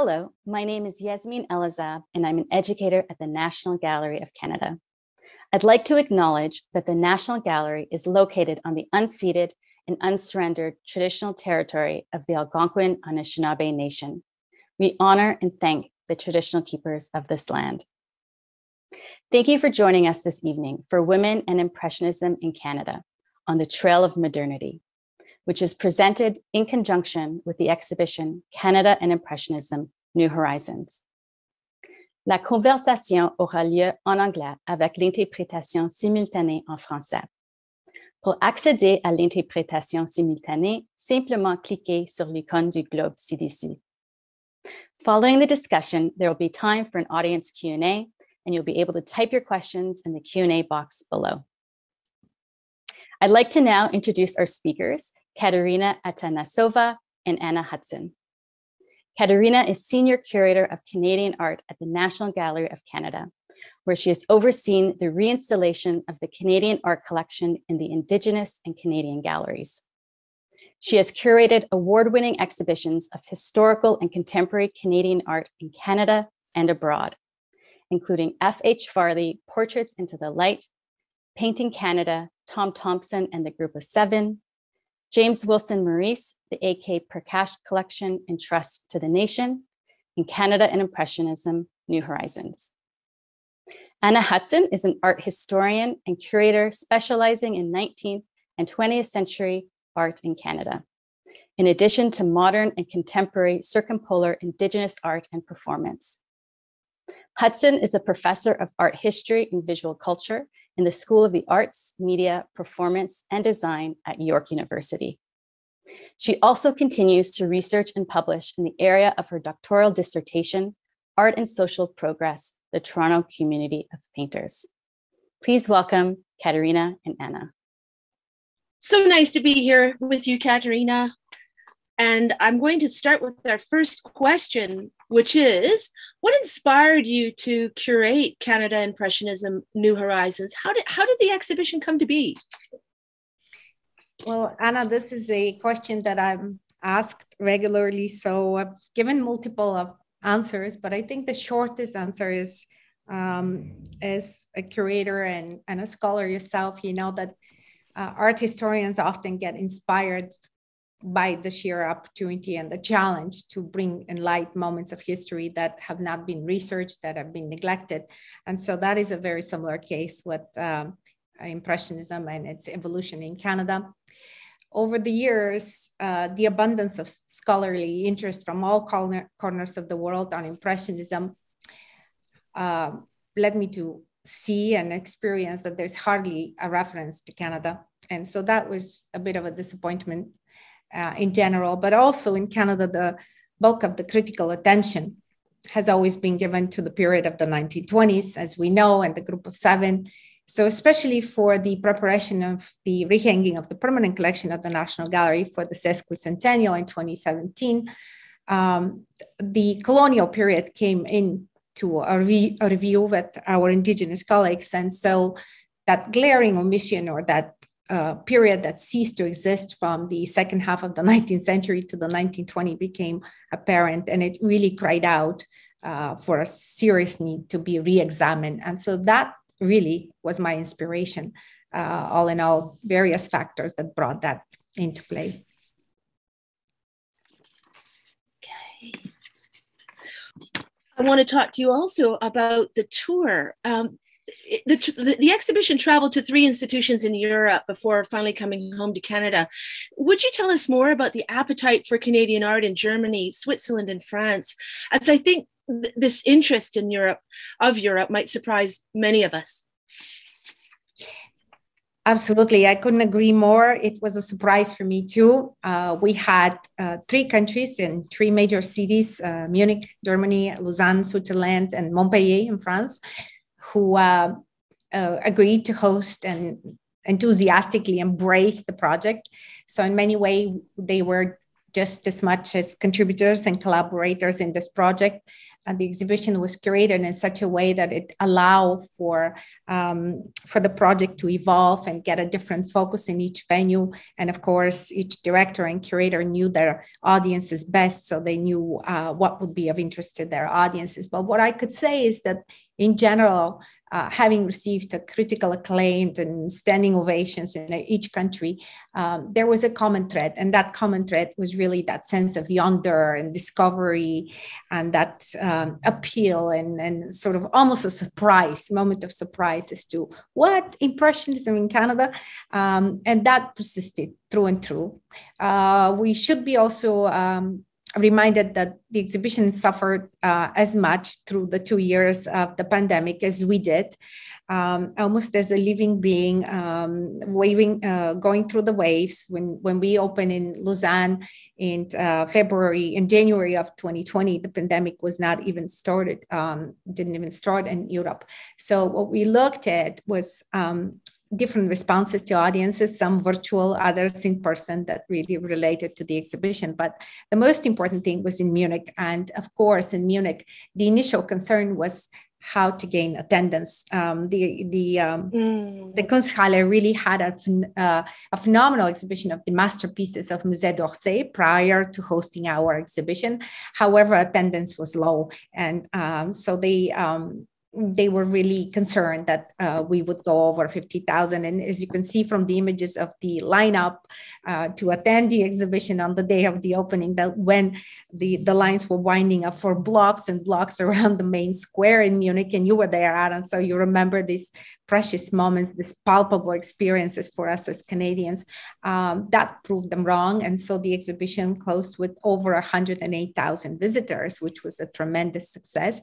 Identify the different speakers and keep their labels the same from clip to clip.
Speaker 1: Hello, my name is Yasmin Elazab, and I'm an educator at the National Gallery of Canada. I'd like to acknowledge that the National Gallery is located on the unceded and unsurrendered traditional territory of the Algonquin Anishinaabe Nation. We honor and thank the traditional keepers of this land. Thank you for joining us this evening for Women and Impressionism in Canada on the Trail of Modernity, which is presented in conjunction with the exhibition Canada and Impressionism New Horizons. La conversation aura lieu en anglais avec l'interprétation simultanée en français. Pour accéder à l'interprétation simultanée, simplement cliquez sur l'icône du globe ci-dessus. Following the discussion, there will be time for an audience Q&A, and you'll be able to type your questions in the Q&A box below. I'd like to now introduce our speakers, Katerina Atanassova and Anna Hudson. Katerina is Senior Curator of Canadian Art at the National Gallery of Canada, where she has overseen the reinstallation of the Canadian art collection in the Indigenous and Canadian galleries. She has curated award-winning exhibitions of historical and contemporary Canadian art in Canada and abroad, including F.H. Varley Portraits into the Light, Painting Canada, Tom Thomson and the Group of Seven, James Wilson Morrice, the A.K. Prakash Collection and Trust to the Nation, in Canada and Impressionism, New Horizons. Anna Hudson is an art historian and curator specializing in 19th and 20th century art in Canada, in addition to modern and contemporary circumpolar Indigenous art and performance. Hudson is a professor of art history and visual culture in the School of the Arts, Media, Performance, and Design at York University. She also continues to research and publish in the area of her doctoral dissertation, Art and Social Progress, the Toronto Community of Painters. Please welcome Katerina and Anna.
Speaker 2: So nice to be here with you, Katerina. And I'm going to start with our first question, which is what inspired you to curate Canada Impressionism New Horizons? How did, how did the exhibition come to be?
Speaker 3: Well, Anna, this is a question that I'm asked regularly. So I've given multiple of answers, but I think the shortest answer is um, as a curator and, and a scholar yourself, you know that uh, art historians often get inspired by the sheer opportunity and the challenge to bring in light moments of history that have not been researched, that have been neglected. And so that is a very similar case with um, Impressionism and its evolution in Canada. Over the years, uh, the abundance of scholarly interest from all corner, corners of the world on Impressionism uh, led me to see and experience that there's hardly a reference to Canada. And so that was a bit of a disappointment uh, in general, but also in Canada, the bulk of the critical attention has always been given to the period of the 1920s, as we know, and the group of seven. So, especially for the preparation of the rehanging of the permanent collection at the National Gallery for the sesquicentennial in 2017, um, the colonial period came in to a, re- a review with our Indigenous colleagues. And so, that glaring omission or that uh, period that ceased to exist from the second half of the 19th century to the 1920 became apparent, and it really cried out uh, for a serious need to be re-examined. And so that really was my inspiration. Uh, all in all, various factors that brought that into play.
Speaker 2: Okay. I want to talk to you also about the tour. Um, the, the, exhibition traveled to three institutions in Europe before finally coming home to Canada. Would you tell us more about the appetite for Canadian art in Germany, Switzerland, and France? As I think th- this interest in Europe, of Europe, might surprise many of us.
Speaker 3: Absolutely. I couldn't agree more. It was a surprise for me too. Uh, we had uh, three countries in three major cities uh, Munich, Germany, Lausanne, Switzerland, and Montpellier in France who uh, uh, agreed to host and enthusiastically embrace the project. So in many ways, they were just as much as contributors and collaborators in this project. And the exhibition was curated in such a way that it allowed for, um, for the project to evolve and get a different focus in each venue. And of course, each director and curator knew their audiences best, so they knew uh, what would be of interest to their audiences. But what I could say is that in general, uh, having received a critical acclaim and standing ovations in each country, um, there was a common thread. And that common thread was really that sense of yonder and discovery and that um, appeal and, and sort of almost a surprise, moment of surprise as to what impressionism in Canada. Um, and that persisted through and through. Uh, we should be also um, reminded that the exhibition suffered uh, as much through the two years of the pandemic as we did, um, almost as a living being, um, waving, uh, going through the waves. When when we opened in Lausanne in uh, February, in January of 2020, the pandemic was not even started, um, didn't even start in Europe. So what we looked at was um, different responses to audiences, some virtual, others in person that really related to the exhibition. But the most important thing was in Munich. And of course, in Munich, the initial concern was how to gain attendance. Um, the the um, mm. the Kunsthalle really had a, uh, a phenomenal exhibition of the masterpieces of Musée d'Orsay prior to hosting our exhibition. However, attendance was low, and um, so they um, they were really concerned that uh, we would go over 50,000. And as you can see from the images of the lineup uh, to attend the exhibition on the day of the opening, that when the, the lines were winding up for blocks and blocks around the main square in Munich, and you were there, Adam, so you remember these precious moments, these palpable experiences for us as Canadians, um, that proved them wrong. And so the exhibition closed with over 108,000 visitors, which was a tremendous success.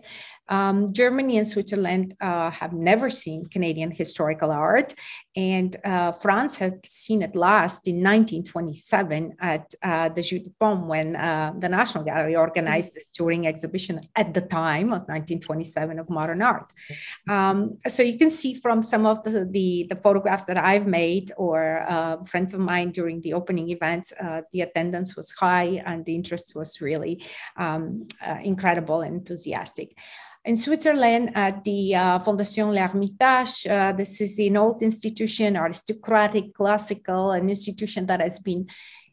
Speaker 3: Um, Germany and Switzerland uh, have never seen Canadian historical art, and uh, France had seen it last in 1927 at uh, the Jeu de Paume when uh, the National Gallery organized this touring exhibition at the time of 1927 of modern art. Um, so you can see from some of the, the, the photographs that I've made or uh, friends of mine during the opening events, uh, the attendance was high and the interest was really um, incredible and enthusiastic. In Switzerland, at the uh, Fondation L'Hermitage, uh, this is an old institution, aristocratic, classical, an institution that has been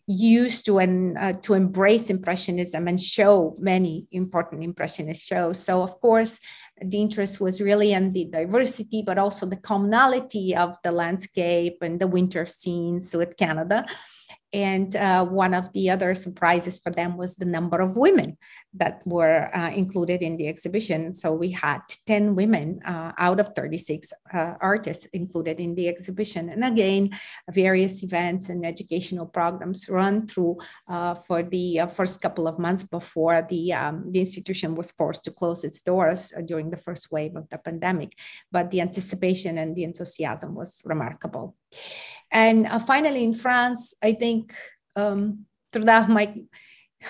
Speaker 3: used to and uh, to embrace impressionism and show many important impressionist shows so of course the interest was really in the diversity but also the commonality of the landscape and the winter scenes with canada and uh, one of the other surprises for them was the number of women that were uh, included in the exhibition. So we had 10 women uh, out of 36 uh, artists included in the exhibition. And again, various events and educational programs run through uh, for the uh, first couple of months before the, um, the institution was forced to close its doors during the first wave of the pandemic. But the anticipation and the enthusiasm was remarkable. And uh, finally, in France, I think um, throughout my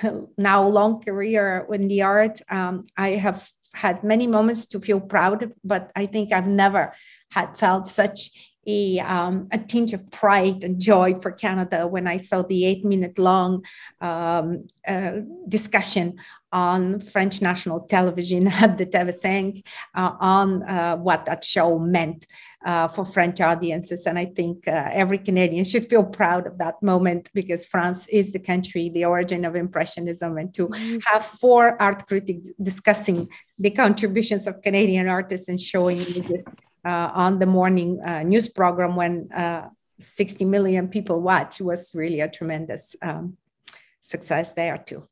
Speaker 3: now long career in the art, um, I have had many moments to feel proud, but I think I've never had felt such a, um, a tinge of pride and joy for Canada when I saw the eight minute long um, uh, discussion on French national television at the TV5 uh, on uh, what that show meant uh, for French audiences. And I think uh, every Canadian should feel proud of that moment because France is the country, the origin of Impressionism, and to mm-hmm. have four art critics discussing the contributions of Canadian artists and showing this on the morning uh, news program when 60 million people watch was really a tremendous um, success there too.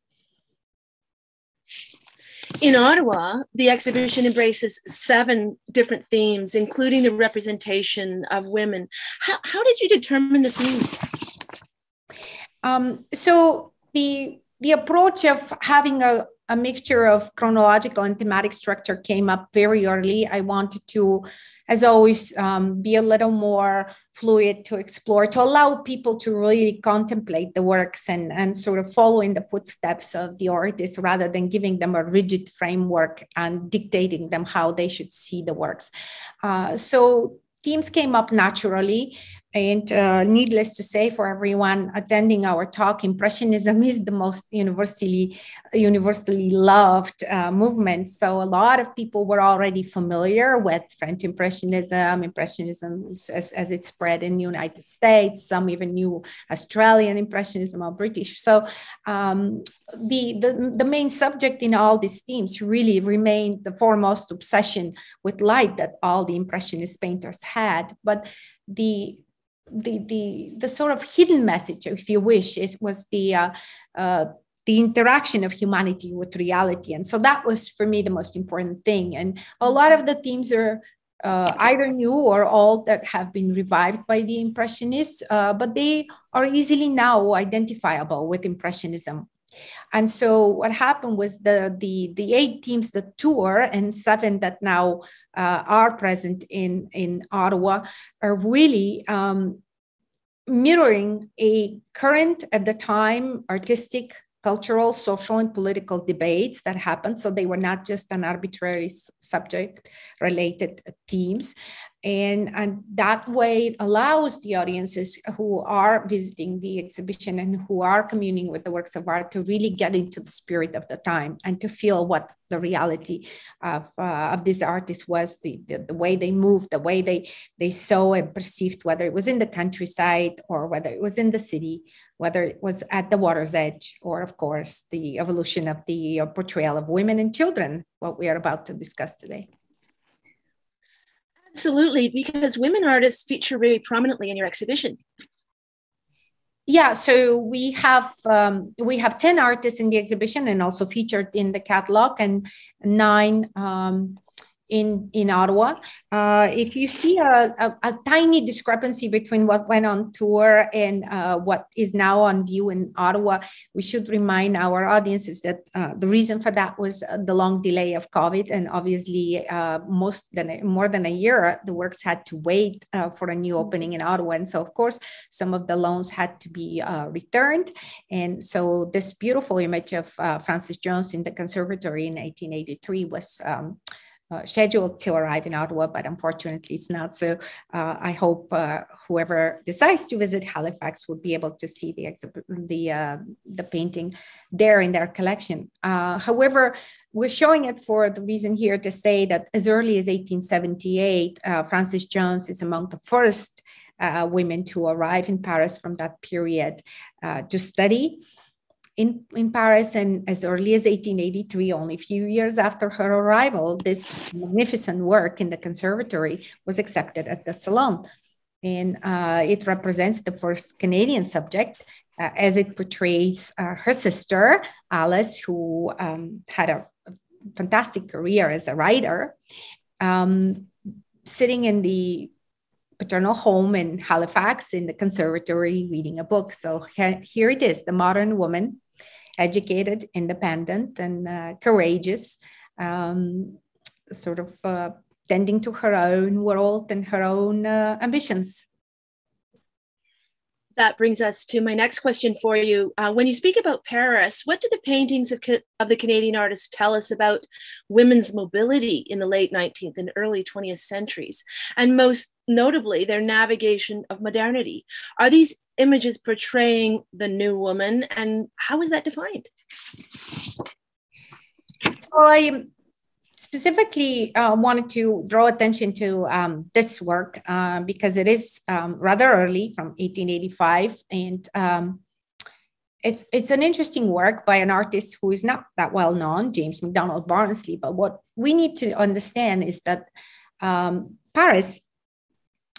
Speaker 2: In Ottawa, the exhibition embraces seven different themes, including the representation of women. How, how did you determine the themes?
Speaker 3: Um, so the the approach of having a, a mixture of chronological and thematic structure came up very early. I wanted to as always, um, be a little more fluid to explore, to allow people to really contemplate the works and, and sort of follow in the footsteps of the artists rather than giving them a rigid framework and dictating them how they should see the works. Uh, so themes came up naturally. And uh, needless to say, for everyone attending our talk, Impressionism is the most universally universally loved uh, movement. So a lot of people were already familiar with French Impressionism, Impressionism as, as it spread in the United States. Some even knew Australian Impressionism or British. So um, the, the the main subject in all these themes really remained the foremost obsession with light that all the Impressionist painters had, but the the the the sort of hidden message, if you wish, is was the uh, uh, the interaction of humanity with reality, and so that was for me the most important thing. And a lot of the themes are uh, either new or old that have been revived by the Impressionists, uh, but they are easily now identifiable with Impressionism. And so what happened was the the the eight teams that tour and seven that now uh, are present in in Ottawa are really um, mirroring a current at the time artistic cultural, social, and political debates that happened. So they were not just an arbitrary subject related themes. And, and that way it allows the audiences who are visiting the exhibition and who are communing with the works of art to really get into the spirit of the time and to feel what the reality of, uh, of these artists was, the, the, the way they moved, the way they, they saw and perceived, whether it was in the countryside or whether it was in the city whether it was at the water's edge or, of course, the evolution of the uh, portrayal of women and children, what we are about to discuss today.
Speaker 2: Absolutely, because women artists feature very prominently in your exhibition.
Speaker 3: Yeah, so we have um, we have ten artists in the exhibition and also featured in the catalog, and nine um, in, in Ottawa. Uh, if you see a, a, a, tiny discrepancy between what went on tour and uh, what is now on view in Ottawa, we should remind our audiences that uh, the reason for that was uh, the long delay of COVID. And obviously, uh, most than more than a year, the works had to wait uh, for a new opening in Ottawa. And so, of course, some of the loans had to be returned. And so, this beautiful image of Frances Jones in the conservatory in 1883 was. Um, uh, scheduled to arrive in Ottawa, but unfortunately it's not. So uh, I hope uh, whoever decides to visit Halifax will be able to see the exhibit, the uh, the painting there in their collection. Uh, however, we're showing it for the reason here to say that as early as 1878, uh, Frances Jones is among the first women to arrive in Paris from that period to study in, in Paris and as early as 1883, only a few years after her arrival, this magnificent work in the conservatory was accepted at the Salon. And uh, it represents the first Canadian subject uh, as it portrays uh, her sister, Alice, who um, had a, fantastic career as a writer, um, sitting in the paternal home in Halifax in the conservatory reading a book. So here it is the modern woman educated, independent, and uh, courageous, um, sort of uh, tending to her own world and her own uh, ambitions.
Speaker 2: That brings us to my next question for you. Uh, when you speak about Paris, what do the paintings of, of the Canadian artists tell us about women's mobility in the late 19th and early 20th centuries? And most notably, their navigation of modernity. Are these images portraying the new woman, and how is that defined?
Speaker 3: So I specifically uh, wanted to draw attention to um, this work uh, because it is um, rather early from 1885 and um, it's it's an interesting work by an artist who is not that well known james mcdonald barnsley but what we need to understand is that um, paris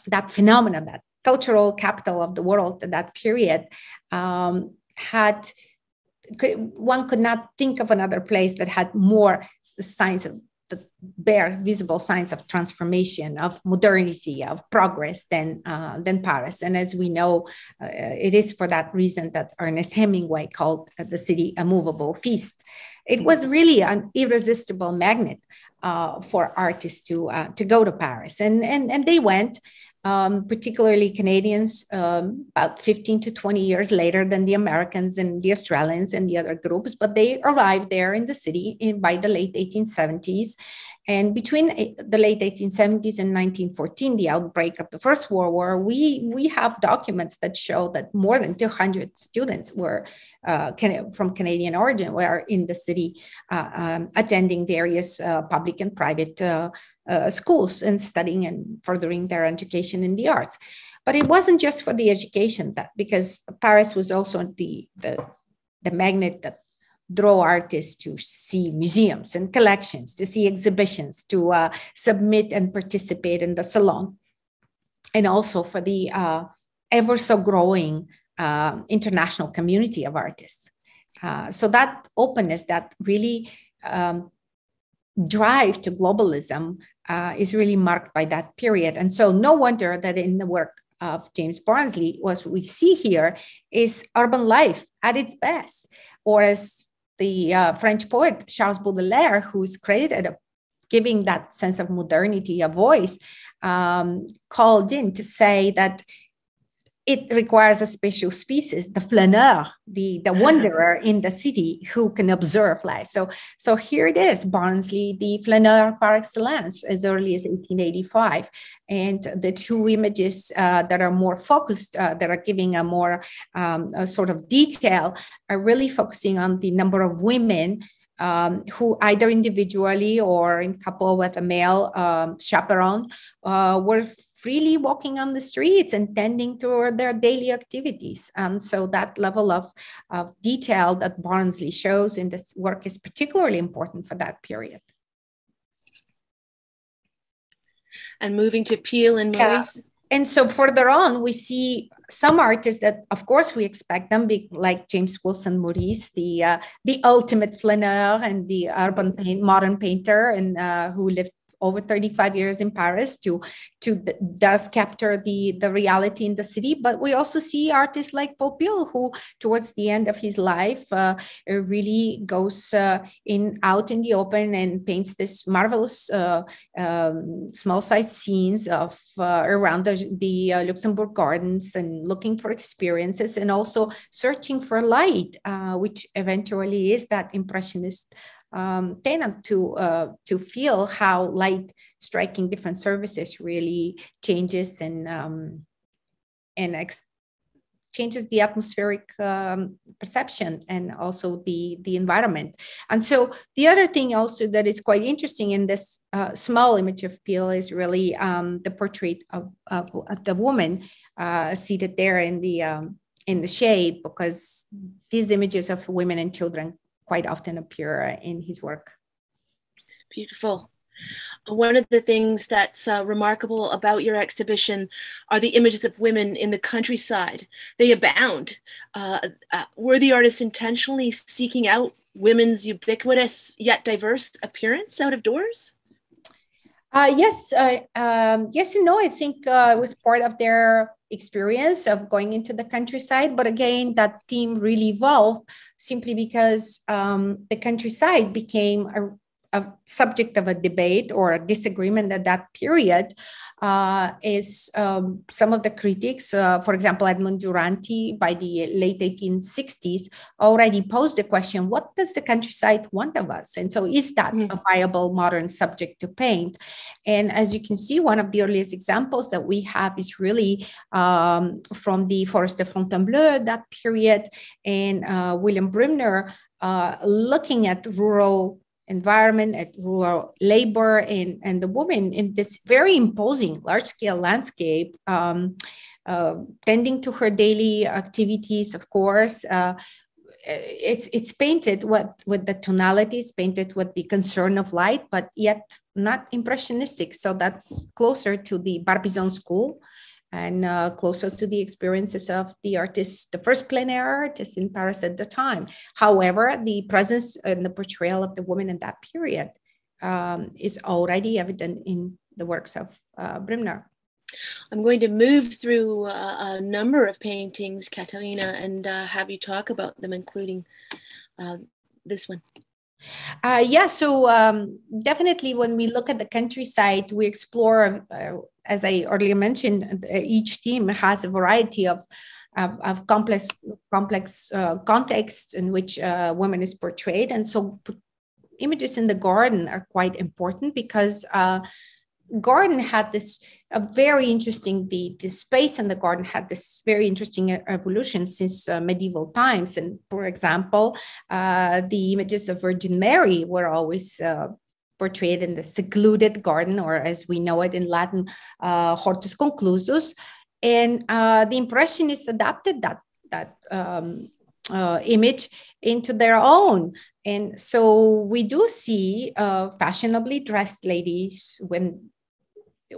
Speaker 3: that phenomenon that cultural capital of the world at that period um, had one could not think of another place that had more signs of the bare visible signs of transformation of modernity of progress than uh, than paris. And as we know uh, it is for that reason that ernest hemingway called uh, the city a movable feast. It was really an irresistible magnet uh, for artists to uh, to go to paris. And and and they went um, particularly Canadians, um, about 15 to 20 years later than the Americans and the Australians and the other groups, but they arrived there in the city in, by the late 1870s. And between the late 1870s and 1914, the outbreak of the First World War, we, we have documents that show that more than 200 students were uh, from Canadian origin were in the city uh, um, attending various uh, public and private uh, schools and studying and furthering their education in the arts. But it wasn't just for the education that because Paris was also the, the, the magnet that draw artists to see museums and collections, to see exhibitions, to uh, submit and participate in the salon, and also for the uh, ever so growing uh, international community of artists. Uh, so that openness, that really um, drive to globalism uh, is really marked by that period. And so no wonder that in the work of James Barnsley, what we see here is urban life at its best, or as the uh, French poet Charles Baudelaire, who's credited of giving that sense of modernity a voice, um, called in to say that it requires a special species, the flaneur, the, the wanderer in the city who can observe life. So, so here it is, Barnsley, the flaneur par excellence, as early as 1885. And the two images uh, that are more focused, uh, that are giving a more um, a sort of detail, are really focusing on the number of women um, who either individually or in couple with a male um, chaperone uh, were freely walking on the streets and tending to their daily activities. And so that level of, of detail that Barnsley shows in this work is particularly important for that period.
Speaker 2: And moving to Peel and Morrice. Yeah.
Speaker 3: And so further on, we see some artists that, of course, we expect them, be like James Wilson Morrice, the uh, the ultimate flaneur and the urban paint, modern painter, and uh, who lived over 35 years in Paris to to does capture the the reality in the city. But we also see artists like Paul Peel, who towards the end of his life uh, really goes uh, in out in the open and paints this marvelous uh, um, small size scenes of uh, around the, the uh, Luxembourg Gardens and looking for experiences and also searching for light, uh, which eventually is that impressionist um, tenant to uh, to feel how light striking different surfaces really changes and um, and ex- changes the atmospheric um, perception and also the the environment. And so the other thing also that is quite interesting in this uh, small image of Peel is really um, the portrait of, of, of the woman uh, seated there in the um, in the shade because these images of women and children quite often appear in his work.
Speaker 2: Beautiful. One of the things that's uh, remarkable about your exhibition are the images of women in the countryside. They abound. Uh, uh, were the artists intentionally seeking out women's ubiquitous yet diverse appearance out of doors?
Speaker 3: Uh, yes, uh, um, yes and no. I think uh, it was part of their experience of going into the countryside. But again, that theme really evolved simply because um, the countryside became a, a, subject of a debate or a disagreement at that period uh, is um, some of the critics, uh, for example, Edmond Duranty by the late 1860s already posed the question, what does the countryside want of us? And so is that mm-hmm. a viable modern subject to paint? And as you can see, one of the earliest examples that we have is really um, from the Forest de Fontainebleau, that period, and uh, William Brymner. uh, looking at rural environment, at rural labor, and, and the woman in this very imposing large scale landscape, um, uh, tending to her daily activities, of course. Uh, it's it's painted with with the tonalities painted with the concern of light but yet not impressionistic so that's closer to the barbizon school and uh, closer to the experiences of the artists, the first plein air artists in Paris at the time. However, the presence and the portrayal of the women in that period um, is already evident in the works of uh, Brymner.
Speaker 2: I'm going to move through uh, a number of paintings, Katerina, and uh, have you talk about them, including uh, this one.
Speaker 3: Uh, yeah, so um, definitely when we look at the countryside, we explore, uh, as I earlier mentioned, each team has a variety of of, of complex complex uh, contexts in which uh, women is portrayed, and so images in the garden are quite important because uh, garden had this a very interesting the the space in the garden had this very interesting evolution since uh, medieval times. And for example uh, the images of virgin mary were always uh, portrayed in the secluded garden or as we know it in latin uh, hortus conclusus. And uh, the impressionists adapted that that um, uh, image into their own. And so we do see fashionably dressed ladies when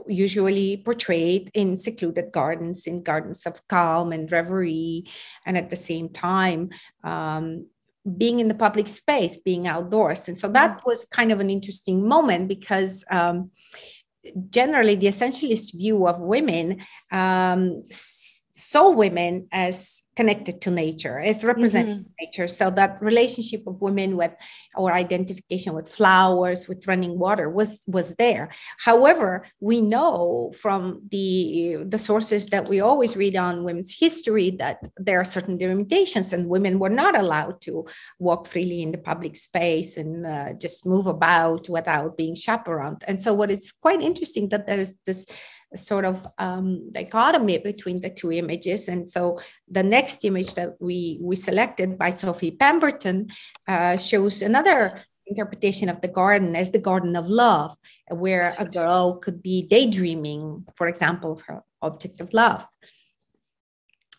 Speaker 3: usually portrayed in secluded gardens, in gardens of calm and reverie, and at the same time, um, being in the public space, being outdoors. And so that mm-hmm. was kind of an interesting moment because um, generally the essentialist view of women um, saw women as connected to nature, as representing mm-hmm. nature. So that relationship of women with our identification with flowers, with running water was was there. However, we know from the the sources that we always read on women's history that there are certain limitations, and women were not allowed to walk freely in the public space and uh, just move about without being chaperoned. And so, what is quite interesting that there's this sort of um, dichotomy between the two images. And so the next image that we, we selected by Sophie Pemberton uh, shows another interpretation of the garden as the garden of love, where a girl could be daydreaming, for example, of her object of love.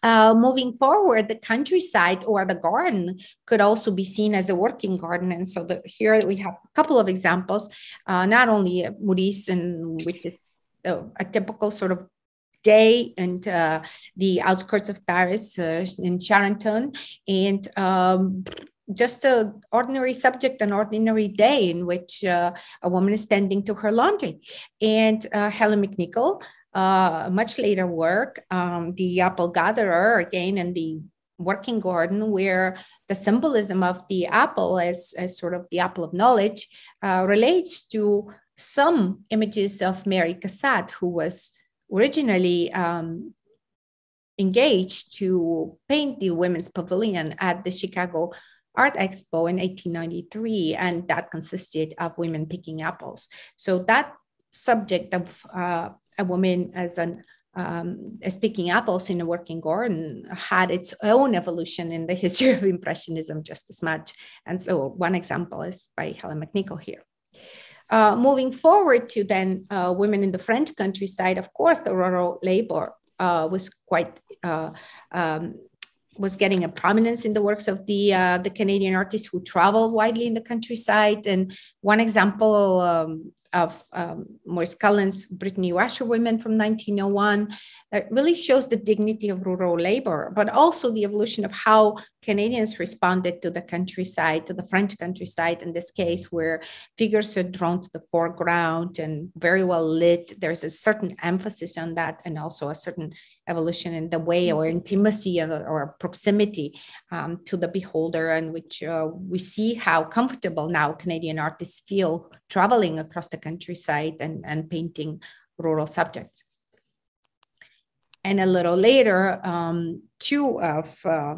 Speaker 3: Uh, moving forward, the countryside or the garden could also be seen as a working garden. And so the, here we have a couple of examples, uh, not only Morrice, and which is a typical sort of day and uh, the outskirts of Paris uh, in Charenton, and um, just an ordinary subject, an ordinary day in which uh, a woman is tending to her laundry. And uh, Helen McNicoll, uh, much later work, um, the apple gatherer, again, in the working garden, where the symbolism of the apple as, as sort of the apple of knowledge uh, relates to some images of Mary Cassatt, who was originally um, engaged to paint the women's pavilion at the Chicago Art Expo in 1893, and that consisted of women picking apples. So that subject of uh, a woman as an um, as picking apples in a working garden had its own evolution in the history of Impressionism just as much. And so one example is by Helen McNicoll here. Uh, moving forward to then uh, women in the French countryside, of course, the rural labor uh, was quite uh, um, was getting a prominence in the works of the uh, the Canadian artists who traveled widely in the countryside. And one example um, of um, Maurice Cullen's Brittany Washerwomen from 1901 that really shows the dignity of rural labor, but also the evolution of how Canadians responded to the countryside, to the French countryside in this case, where figures are drawn to the foreground and very well lit. There's a certain emphasis on that, and also a certain evolution in the way or intimacy or, or proximity um, to the beholder, and which uh, we see how comfortable now Canadian artists feel traveling across the countryside and, and painting rural subjects. And a little later, um, two of, uh,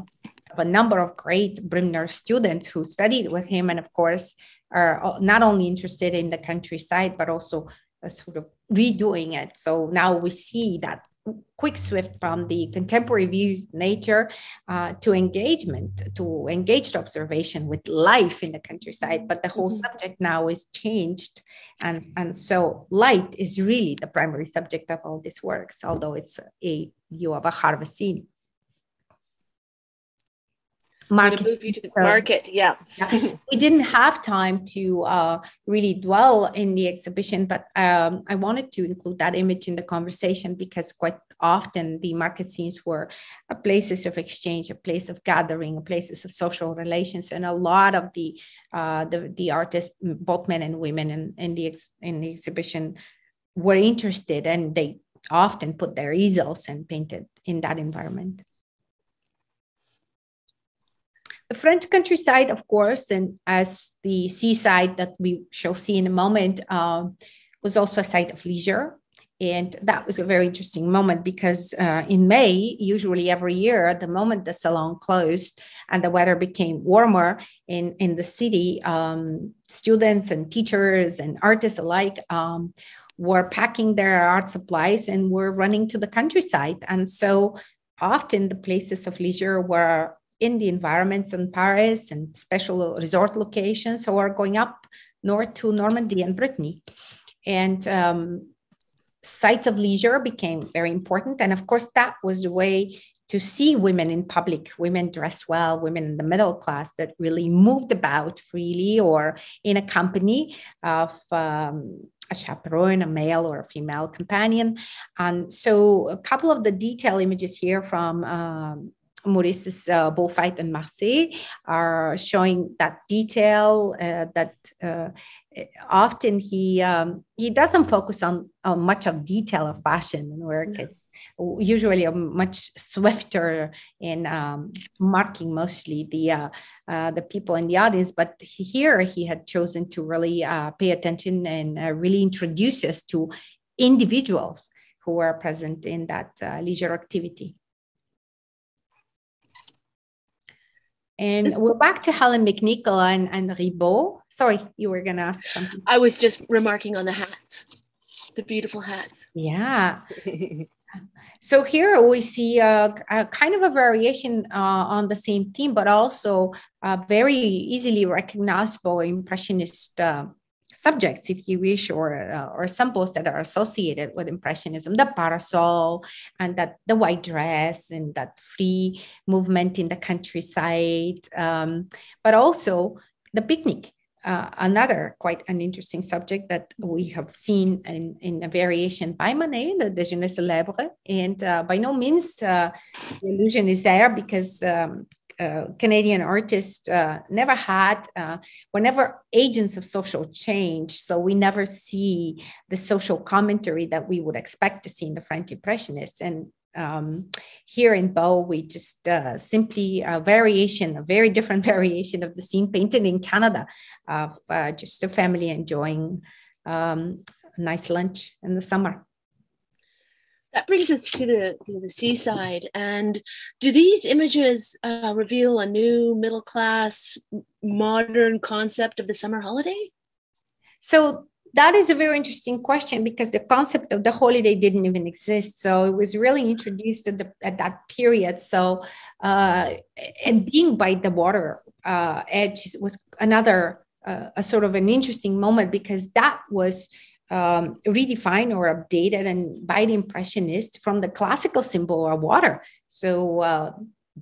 Speaker 3: of, a number of great Brymner students who studied with him, and of course, are not only interested in the countryside, but also uh, sort of redoing it. So now we see that quick swift from the contemporary views nature uh, to engagement to engaged observation with life in the countryside but the whole mm-hmm. subject now is changed and and so light is really the primary subject of all these works although it's a view of a harvest scene
Speaker 2: market. move you to the so, market. Yeah.
Speaker 3: yeah. we didn't have time to uh, really dwell in the exhibition, but um, I wanted to include that image in the conversation because quite often the market scenes were places of exchange, a place of gathering, places of social relations, and a lot of the uh, the, the artists, both men and women, in, in the ex- in the exhibition were interested, and they often put their easels and painted in that environment. The French countryside, of course, and as the seaside that we shall see in a moment, um, was also a site of leisure. And that was a very interesting moment because uh, in May, usually every year, the moment the salon closed and the weather became warmer in, in the city, um, students and teachers and artists alike um, were packing their art supplies and were running to the countryside. And so often the places of leisure were in the environments in Paris and special resort locations or going up north to Normandy and Brittany. And um, sites of leisure became very important. And of course, that was the way to see women in public, women dressed well, women in the middle class that really moved about freely or in a company of um, a chaperone, a male or a female companion. And so, a couple of the detail images here from um, Morrice's uh, bullfight in Marseille are showing that detail uh, that uh, often he um, he doesn't focus on, on much of detail of fashion and work. Mm-hmm. It's usually a much swifter in um, marking mostly the uh, uh, the people in the audience. But here he had chosen to really uh, pay attention and uh, really introduce us to individuals who were present in that uh, leisure activity. And we're back to Helen McNicoll and, and Ribot. Sorry, you were going to ask something.
Speaker 2: I was just remarking on the hats, the beautiful hats.
Speaker 3: Yeah. so here we see a, a kind of a variation uh, on the same theme, but also a very easily recognizable impressionist uh, subjects, if you wish, or uh, or symbols that are associated with impressionism, the parasol and that the white dress and that free movement in the countryside, um, but also the picnic. Uh, another quite an interesting subject that we have seen in, in a variation by Manet, the Déjeuner célèbre. And uh, by no means uh, the illusion is there because um, Canadian artists uh, never had, uh, were never agents of social change. So we never see the social commentary that we would expect to see in the French Impressionists. And um, here in Bow, we just uh, simply a variation, a very different variation of the scene painted in Canada of uh, just a family enjoying um, a nice lunch in the summer
Speaker 2: that brings us to the, to the seaside. And do these images uh, reveal a new middle class, modern concept of the summer holiday?
Speaker 3: So that is a very interesting question because the concept of the holiday didn't even exist. So it was really introduced at, the, at that period. So, uh, and being by the water uh, edge was another, uh, a sort of an interesting moment because that was um, redefined or updated and by the impressionists from the classical symbol of water. So uh,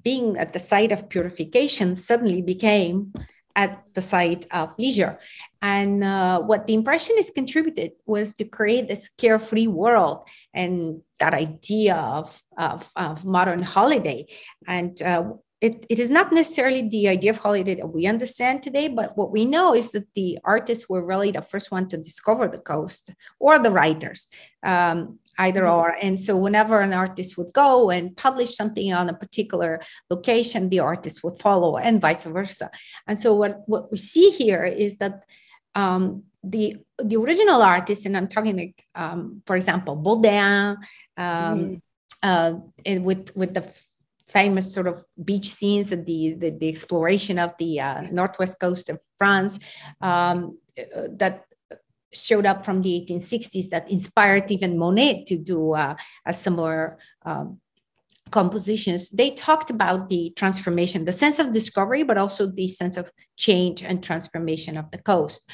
Speaker 3: being at the site of purification suddenly became at the site of leisure. And uh, what the Impressionists contributed was to create this carefree world and that idea of, of, of modern holiday. And uh, it, it is not necessarily the idea of holiday that we understand today, but what we know is that the artists were really the first one to discover the coast or the writers, um, either mm-hmm. or. And so whenever an artist would go and publish something on a particular location, the artist would follow and vice versa. And so what, what we see here is that um, the the original artists, and I'm talking like, um, for example, Boudin, um, mm. uh, and with with the famous sort of beach scenes and the, the, the exploration of the uh, northwest coast of France um, uh, that showed up from the 1860s that inspired even Monet to do uh, a similar um, compositions. They talked about the transformation, the sense of discovery, but also the sense of change and transformation of the coast.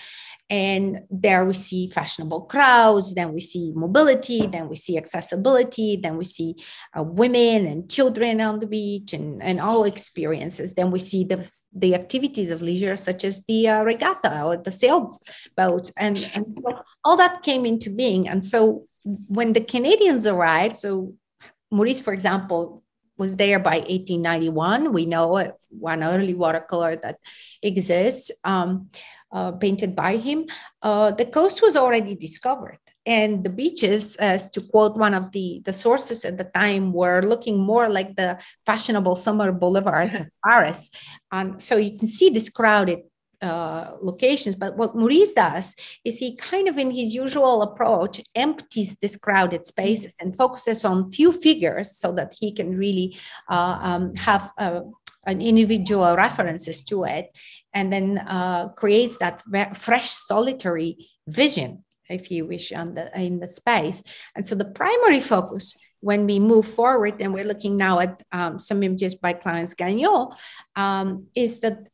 Speaker 3: And there we see fashionable crowds, then we see mobility, then we see accessibility, then we see uh, women and children on the beach and, and all experiences. Then we see the, the activities of leisure, such as the uh, regatta or the sailboat. And, and so all that came into being. And so when the Canadians arrived, so Morrice, for example, was there by 1891. We know one early watercolor that exists. Um, uh, painted by him, uh, the coast was already discovered. And the beaches, as to quote one of the, the sources at the time, were looking more like the fashionable summer boulevards of Paris. And so you can see this crowded uh, locations. But what Morrice does is he kind of, in his usual approach, empties this crowded spaces and focuses on few figures so that he can really uh, um, have uh, an individual references to it, and then uh, creates that fresh, solitary vision, if you wish, on the in the space. And so the primary focus when we move forward, and we're looking now at um, some images by Clarence Gagnon, um, is that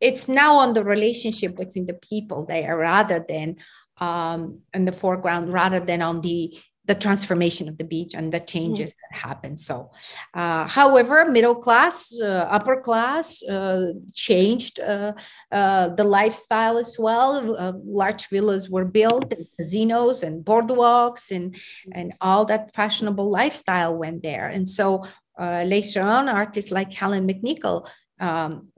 Speaker 3: it's now on the relationship between the people there rather than um, in the foreground, rather than on the the transformation of the beach and the changes mm. that happen. So, uh, however, middle class, uh, upper class uh, changed uh, uh, the lifestyle as well. Uh, large villas were built, and casinos and boardwalks, and and all that fashionable lifestyle went there. And so later on, artists like Helen McNicoll. Um,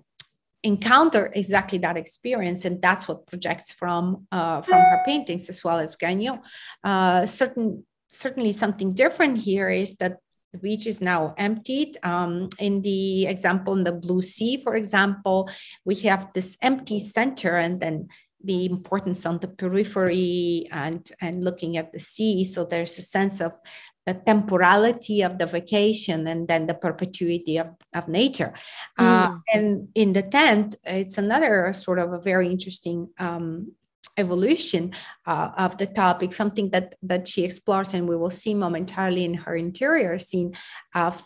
Speaker 3: encounter exactly that experience and that's what projects from uh, from her paintings as well as Gagnon. Uh, certain certainly something different here is that the beach is now emptied. Um, in the example in the Blue Sea, for example, we have this empty center and then the importance on the periphery and, and looking at the sea. So there's a sense of the temporality of the vacation and then the perpetuity of, of nature. Mm. Uh, and in the tent, it's another sort of a very interesting um, evolution uh, of the topic, something that that she explores, and we will see momentarily in her interior scene of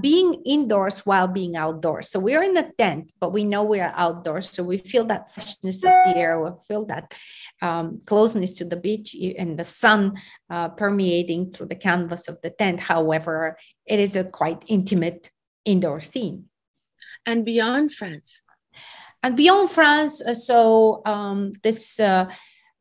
Speaker 3: being indoors while being outdoors. So we are in a tent, but we know we are outdoors, so we feel that freshness of the air, we feel that um, closeness to the beach and the sun uh, permeating through the canvas of the tent. However, it is a quite intimate indoor scene.
Speaker 2: And beyond France,
Speaker 3: and beyond France, uh, so um, this uh,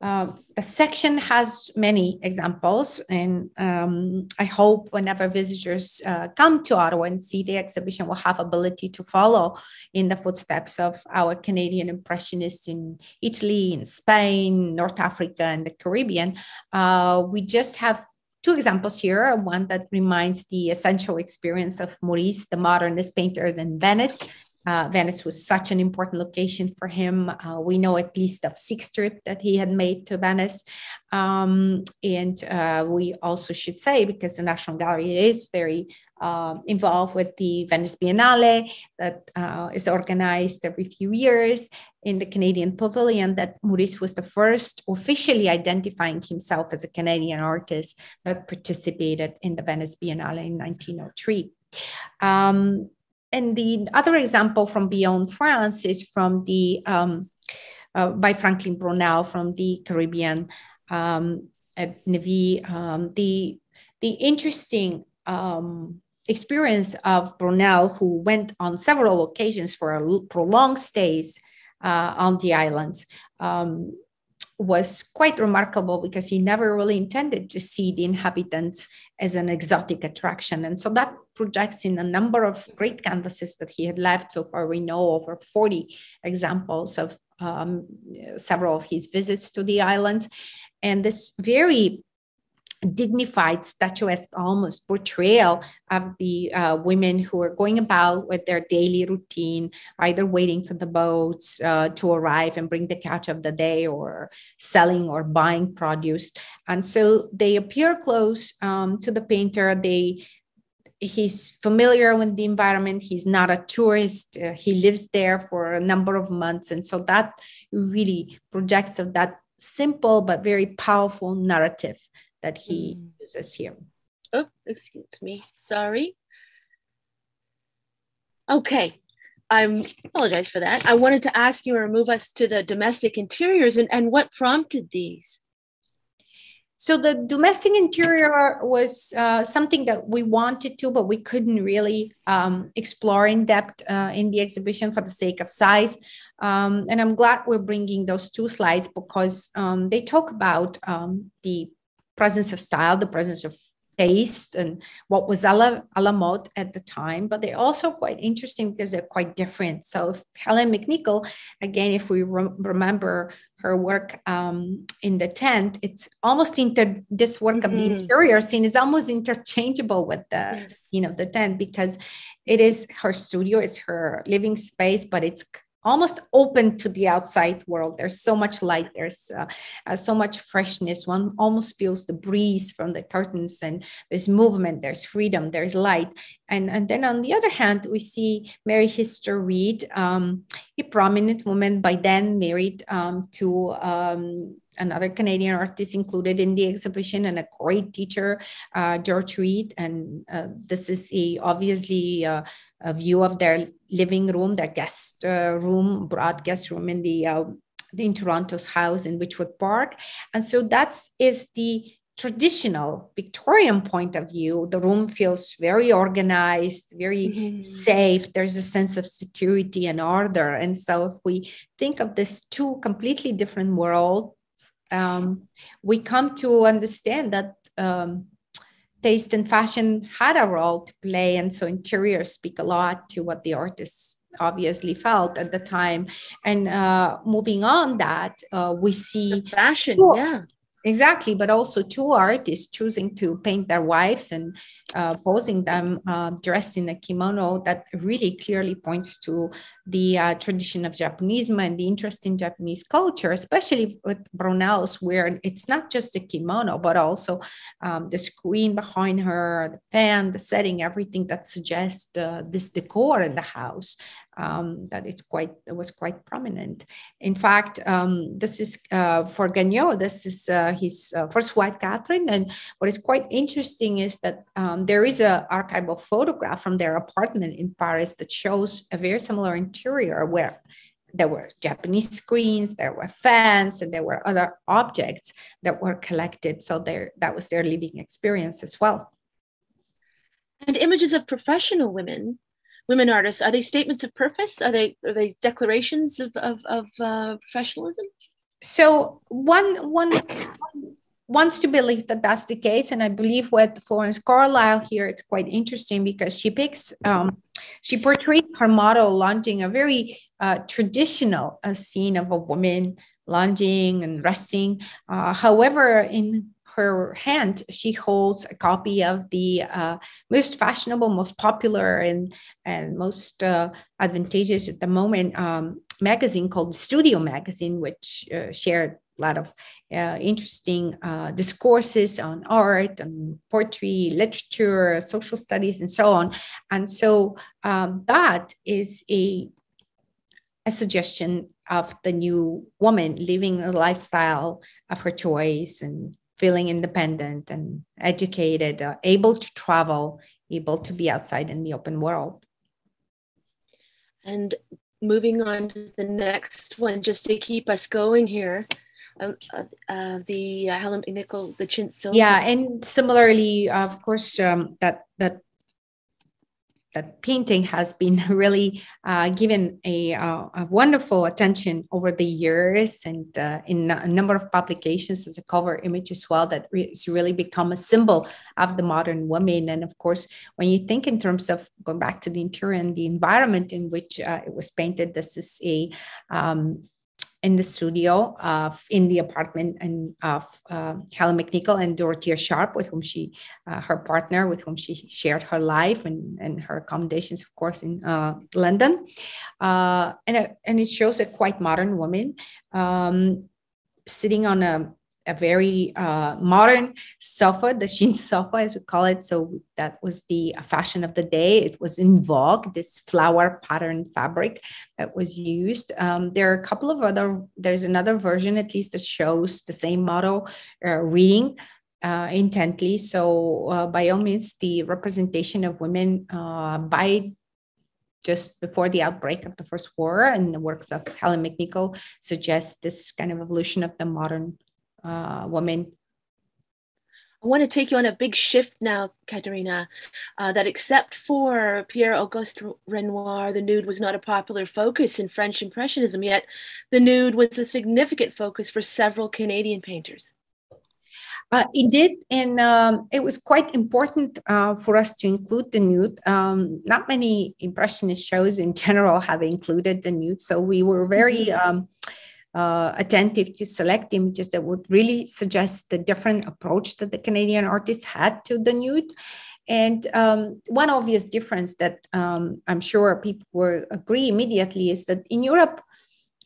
Speaker 3: uh, the section has many examples, and um, I hope whenever visitors uh, come to Ottawa and see the exhibition, will have ability to follow in the footsteps of our Canadian impressionists in Italy, in Spain, North Africa, and the Caribbean. Uh, we just have two examples here. One that reminds the essential experience of Morrice, the modernist painter in Venice, uh, Venice was such an important location for him. Uh, we know at least of six trips that he had made to Venice. Um, and uh, we also should say, because the National Gallery is very uh, involved with the Venice Biennale that uh, is organized every few years in the Canadian Pavilion, that Morrice was the first officially identifying himself as a Canadian artist that participated in the Venice Biennale in 1903. Um, and the other example from beyond France is from the um, uh, by Franklin Brownell from the Caribbean um, at Nevis. Um, the the interesting um, experience of Brownell, who went on several occasions for prolonged stays uh, on the islands, um, was quite remarkable because he never really intended to see the inhabitants as an exotic attraction. And so that projects in a number of great canvases that he had left. So far, we know over 40 examples of um, several of his visits to the island. And this very dignified, statuesque almost portrayal of the uh, women who are going about with their daily routine, either waiting for the boats uh, to arrive and bring the catch of the day or selling or buying produce. And so they appear close um, to the painter. They he's familiar with the environment he's not a tourist uh, he lives there for a number of months and so that really projects of that simple but very powerful narrative that he mm. uses here.
Speaker 2: Oh, excuse me. Sorry. Okay. I apologize for that. I wanted to ask you or move us to the domestic interiors and, and what prompted these?
Speaker 3: So the domestic interior was uh, something that we wanted to, but we couldn't really um, explore in depth uh, in the exhibition for the sake of size. Um, and I'm glad we're bringing those two slides because um, they talk about um, the presence of style, the presence of taste and what was a la, a la mode at the time, but they're also quite interesting because they're quite different. So Helen McNicoll, again, if we re- remember her work um, in the tent, it's almost inter this work mm-hmm. of the mm-hmm. interior scene is almost interchangeable with the yes. you know the tent because it is her studio, it's her living space, but it's almost open to the outside world. There's so much light, there's uh, uh, so much freshness. One almost feels the breeze from the curtains, and there's movement, there's freedom, there's light. And, and then on the other hand, we see Mary Hiester Reid um, a prominent woman by then married um, to um, another Canadian artist included in the exhibition and a great teacher, uh, George Reid. And uh, this is a, obviously uh, a view of their living room, their guest uh, room, broad guest room in the uh, in Toronto's house in Wychwood Park. And so that is the traditional Victorian point of view. The room feels very organized, very mm-hmm. safe. There's a sense of security and order. And so if we think of this two completely different worlds, um, we come to understand that um, taste and fashion had a role to play. And so interiors speak a lot to what the artists obviously felt at the time. And uh, moving on that, uh, we see
Speaker 2: the fashion, yeah.
Speaker 3: Exactly, but also two artists choosing to paint their wives and uh, posing them uh, dressed in a kimono that really clearly points to the uh, tradition of Japanism and the interest in Japanese culture, especially with Brownell's, where it's not just the kimono, but also um, the screen behind her, the fan, the setting, everything that suggests uh, this decor in the house um, that it's quite it was quite prominent. In fact, um, this is uh, for Gagnon. This is uh, his uh, first wife, Catherine. And what is quite interesting is that um, there is an archival photograph from their apartment in Paris that shows a very similar interior where there were Japanese screens, there were fans, and there were other objects that were collected. So there, that was their living experience as well.
Speaker 2: And images of professional women women artists are they statements of purpose? Are they are they declarations of of, of uh, professionalism?
Speaker 3: So one one wants to believe that that's the case and i believe with florence carlyle here it's quite interesting because she picks um, she portrays her model launching a very uh, traditional uh, scene of a woman lunging and resting. Uh, however in her hand, she holds a copy of the uh, most fashionable, most popular, and and most uh, advantageous at the moment um, magazine called Studio Magazine, which uh, shared a lot of uh, interesting uh, discourses on art and poetry, literature, social studies, and so on. And so um, that is a a suggestion of the new woman living a lifestyle of her choice and feeling independent and educated, uh, able to travel, able to be outside in the open world.
Speaker 2: And moving on to the next one, just to keep us going here. Um, uh, uh, the uh, Helen McNicoll, the chintz.
Speaker 3: Yeah, and similarly, of course, um, that that that painting has been really uh, given a, uh, a, wonderful attention over the years and uh, in a number of publications as a cover image as well that it's really become a symbol of the modern woman. And of course when you think in terms of going back to the interior and the environment in which uh, it was painted this is a um, in the studio of in the apartment and of uh, Helen McNicoll and Dorothea Sharp, with whom she, uh, her partner, with whom she shared her life and, and her accommodations, of course, in uh, London. Uh, and, uh, and it shows a quite modern woman um, sitting on a a very uh, modern sofa, the chintz sofa, as we call it. So that was the fashion of the day. It was in vogue, this flower pattern fabric that was used. Um, there are a couple of other, there's another version at least that shows the same model uh, reading. Uh, intently. So, uh, by all means, the representation of women uh, by just before the outbreak of the First War and the works of Helen McNicoll suggest this kind of evolution of the modern uh, women.
Speaker 2: I want to take you on a big shift now, Katerina, uh, that except for Pierre Auguste Renoir, the nude was not a popular focus in French Impressionism, yet the nude was a significant focus for several Canadian painters.
Speaker 3: Uh, it did, and um, it was quite important uh, for us to include the nude. Um, not many impressionist shows in general have included the nude, so we were very mm-hmm. um, uh, attentive to select images that would really suggest the different approach that the Canadian artists had to the nude. And um, one obvious difference that um, I'm sure people will agree immediately is that in Europe,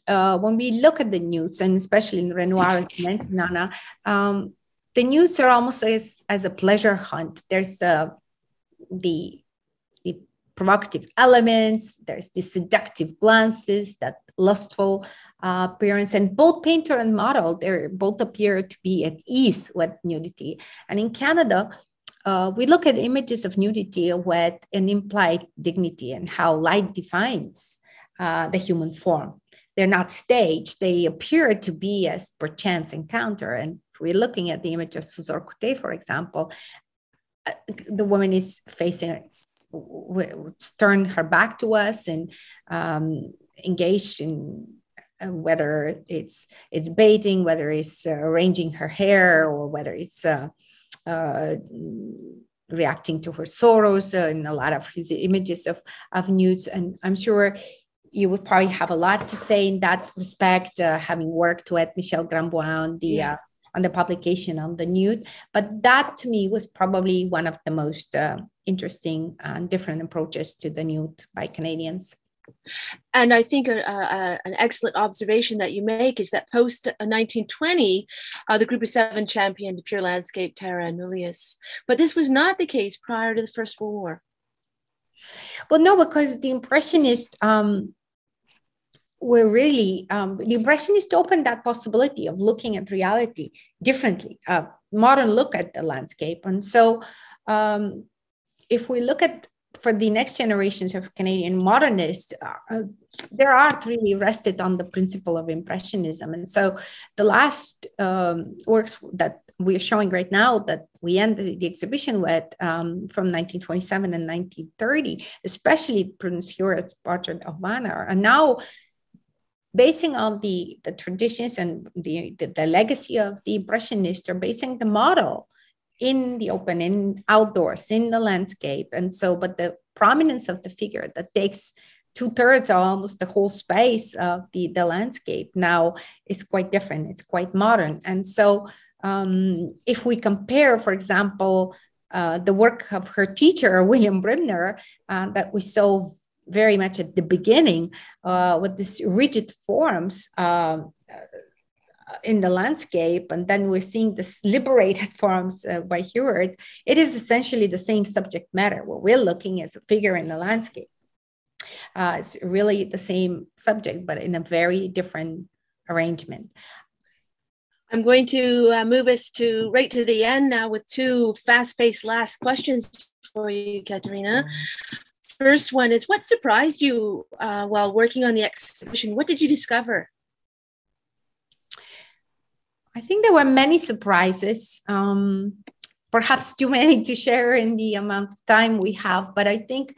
Speaker 3: uh, when we look at the nudes, and especially in Renoir, as Anna, um, the nudes are almost as, as a pleasure hunt. There's the, the, the provocative elements, there's the seductive glances, that lustful appearance, and both painter and model, they both appear to be at ease with nudity. And in Canada, uh, we look at images of nudity with an implied dignity and how light defines uh, the human form. They're not staged, they appear to be as perchance encounter. And we're looking at the image of Suzor-Coté, for example, uh, the woman is facing, turn her back to us and um, engaged in whether it's it's baiting, whether it's uh, arranging her hair, or whether it's uh, uh, reacting to her sorrows and a lot of his images of, of nudes. And I'm sure you would probably have a lot to say in that respect, uh, having worked with Michèle Grandbois on the yeah. uh, on the publication on the nude. But that to me was probably one of the most uh, interesting and different approaches to the nude by Canadians.
Speaker 2: And I think a, a, an excellent observation that you make is that post 1920, uh, the group of seven championed pure landscape terra nullius. But this was not the case prior to the First World War.
Speaker 3: Well, no, because the Impressionists um, were really, um, the Impressionists opened that possibility of looking at reality differently, a modern look at the landscape. And so um, if we look at for the next generations of Canadian modernists, uh, their art really rested on the principle of Impressionism. And so the last um, works that we're showing right now that we end the, exhibition with um, from 1927 and 1930, especially Prudence Heward's portrait of Vanna, are now basing on the, the traditions and the, the, the legacy of the Impressionists are basing the model in the open, in outdoors, in the landscape. And so, but the prominence of the figure that takes two thirds or almost the whole space of the, the landscape now is quite different. It's quite modern. And so, um, if we compare, for example, uh, the work of her teacher, William Brymner, uh, that we saw very much at the beginning uh, with these rigid forms, um, in the landscape, and then we're seeing this liberated forms uh, by Heward, it is essentially the same subject matter. What we're looking at a figure in the landscape. Uh, it's really the same subject, but in a very different arrangement.
Speaker 2: I'm going to uh, move us to right to the end now with two fast-paced last questions for you, Katerina. First one is, what surprised you uh, while working on the exhibition? What did you discover?
Speaker 3: I think there were many surprises, um, perhaps too many to share in the amount of time we have. But I think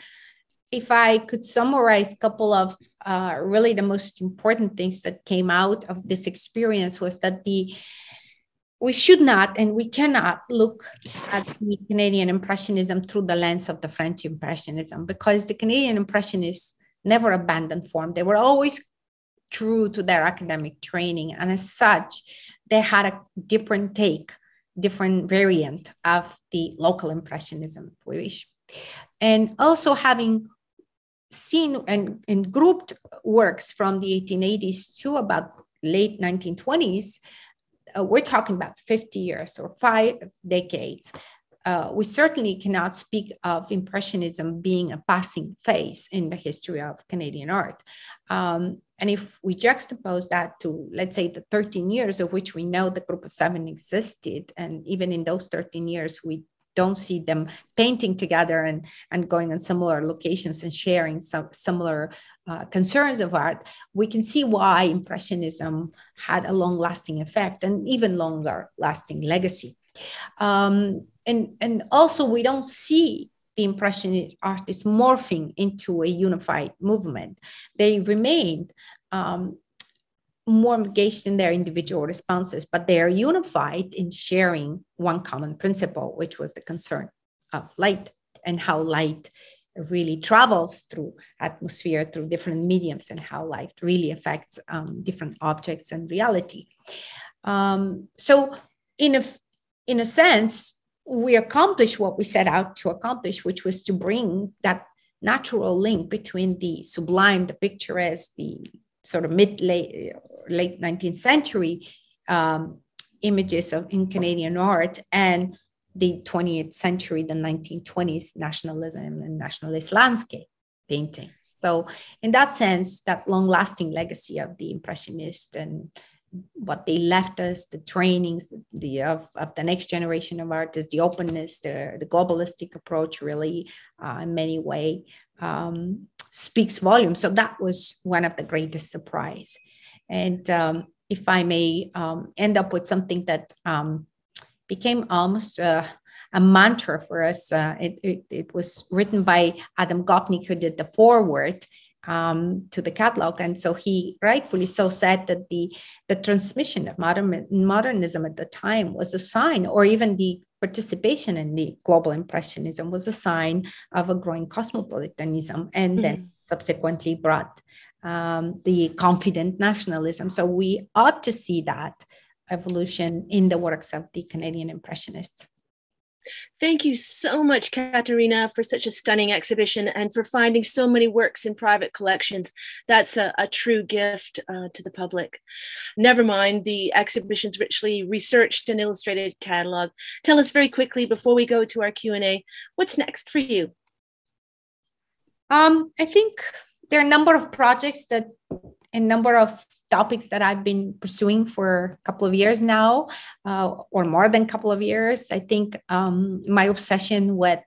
Speaker 3: if I could summarize a couple of uh, really the most important things that came out of this experience was that the we should not and we cannot look at the Canadian Impressionism through the lens of the French Impressionism because the Canadian Impressionists never abandoned form. They were always true to their academic training. And as such, they had a different take, different variant of the local impressionism, we wish. And also having seen and, and grouped works from the 1880s to about late 1920s, uh, we're talking about 50 years or five decades. Uh, we certainly cannot speak of Impressionism being a passing phase in the history of Canadian art. Um, and if we juxtapose that to, let's say, the 13 years of which we know the group of seven existed, and even in those 13 years, we don't see them painting together and, and going on similar locations and sharing some similar uh, concerns of art, we can see why Impressionism had a long lasting effect and even longer lasting legacy. Um, and, and also, we don't see the Impressionist artists morphing into a unified movement. They remained um, more engaged in their individual responses, but they are unified in sharing one common principle, which was the concern of light and how light really travels through atmosphere through different mediums and how light really affects um, different objects and reality um, so in a in a sense we accomplished what we set out to accomplish which was to bring that natural link between the sublime the picturesque the sort of mid late late 19th century um, images of in canadian art and the 20th century, the 1920s nationalism and nationalist landscape painting. So, in that sense, that long lasting legacy of the Impressionist and what they left us, the trainings the, the of, of the next generation of artists, the openness, the, the globalistic approach, really, uh, in many ways, um, speaks volumes. So, that was one of the greatest surprise. And um, if I may um, end up with something that um, became almost a, a mantra for us. Uh, it, it, it, was written by Adam Gopnik, who did the foreword um, to the catalog. And so he rightfully so said that the, the transmission of modern, modernism at the time was a sign, or even the participation in the global impressionism was a sign of a growing cosmopolitanism and mm-hmm. then subsequently brought um, the confident nationalism. So we ought to see that evolution in the works of the Canadian Impressionists.
Speaker 2: Thank you so much, Katerina, for such a stunning exhibition and for finding so many works in private collections. That's a, a true gift uh, to the public. Never mind the exhibition's richly researched and illustrated catalog. Tell us very quickly before we go to our Q&A, what's next for you?
Speaker 3: Um, I think there are a number of projects that a number of topics that I've been pursuing for a couple of years now, uh, or more than a couple of years. I think um, my obsession with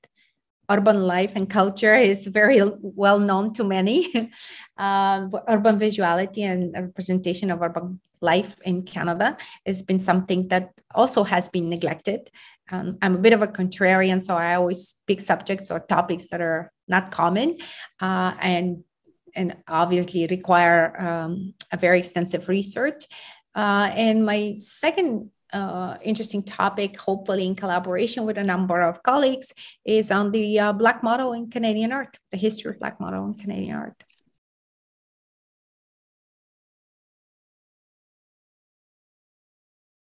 Speaker 3: urban life and culture is very well known to many. uh, urban visuality and representation of urban life in Canada has been something that also has been neglected. Um, I'm a bit of a contrarian, so I always pick subjects or topics that are not common uh, and and obviously require um, a very extensive research. Uh, and my second uh, interesting topic, hopefully in collaboration with a number of colleagues, is on the uh, Black model in Canadian art, the history of Black model in Canadian art.